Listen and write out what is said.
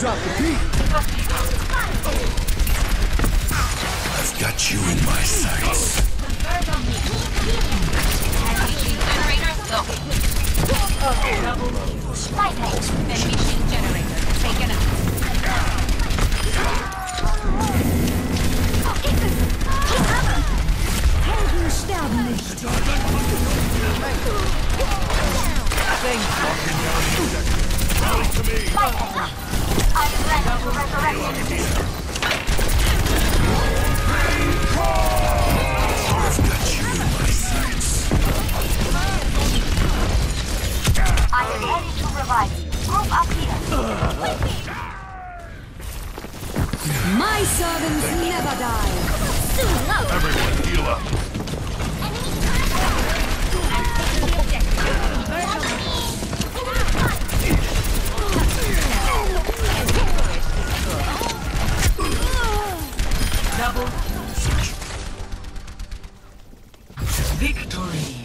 drop the beat. I've got you in my sights. Generator low. Machine generator taken out. Sterben nicht. I've you in my sights. I am to revive My servants never die. Everyone heal up. Double victory.